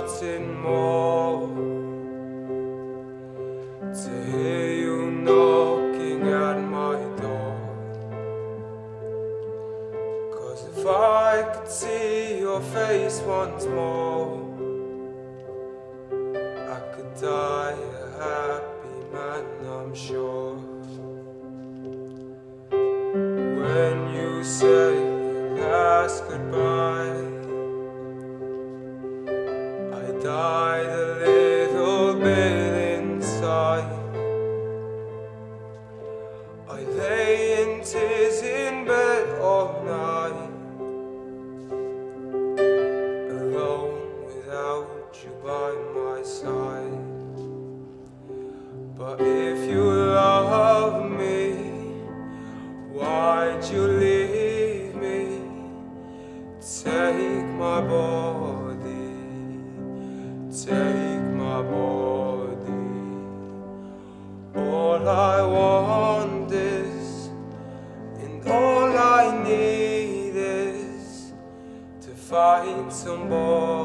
nothing more to hear you knocking at my door. Cause if I could see your face once more, I could die a happy man, I'm sure. When you say last goodbye. If you love me, why'd you leave me? Take my body, take my body. All I want is, and all I need is to find somebody.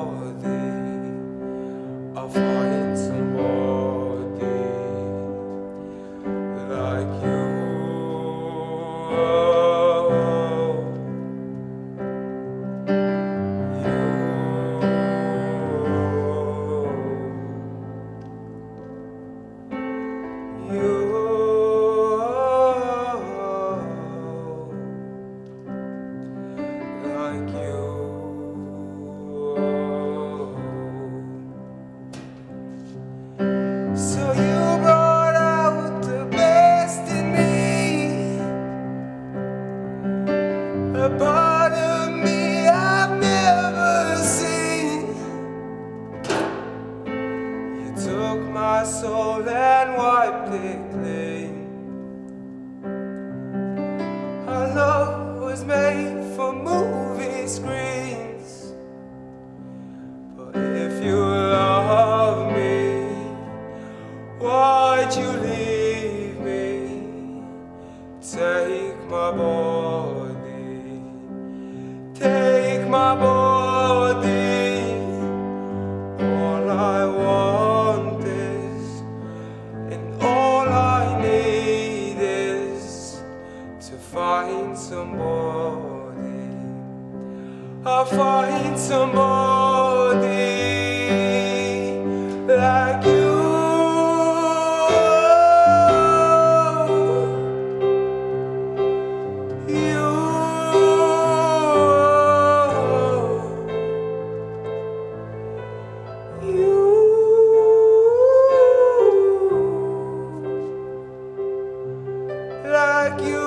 A part of me I've never seen. You took my soul and wiped it clean. Our love was made for movie screens. But if you love me, why'd you leave me? Take my body, take my body. All I want is, and all I need is to find somebody. I'll find somebody. like you.